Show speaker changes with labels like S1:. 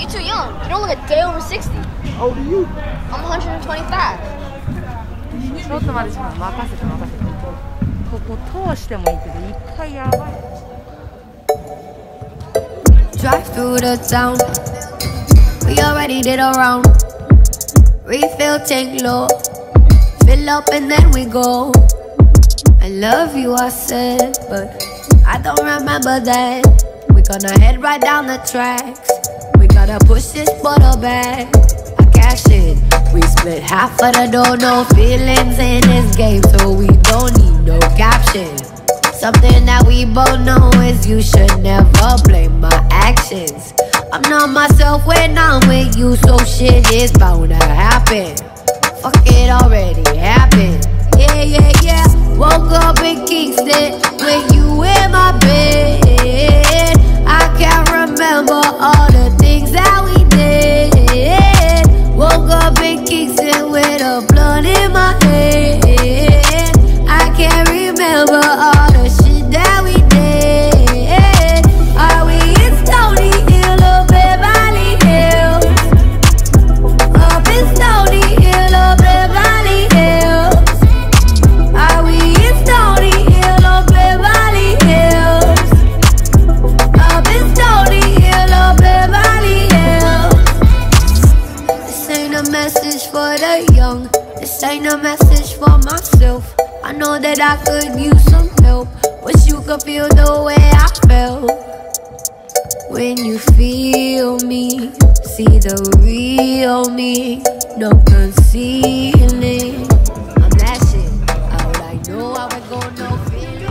S1: you're too young. You don't look a day over 60.
S2: How old are you?
S1: I'm 125.
S3: ちょっと待ってしまう任せて任せてここ通してもいいけど一回やばい
S4: Drive through the town. We already did a round. Refill tank low. Fill up and then we go. I love you, I said, but I don't remember that. We gonna head right down the tracks. Gotta push this bottle back. I cash it. We split half of the dough, no feelings in this game, so we don't need no caption. Something that we both know is you should never blame my actions. I'm not myself when I'm with you, so shit is bound to happen. Fuck it already happened. Yeah, yeah, yeah. Woke up in Kingston with you for the young. This ain't a message for myself. I know that I could use some help. Wish you could feel the way I felt. When you feel me, see the real me, no concealing. I'm that shit. All I know, I would go no feeling.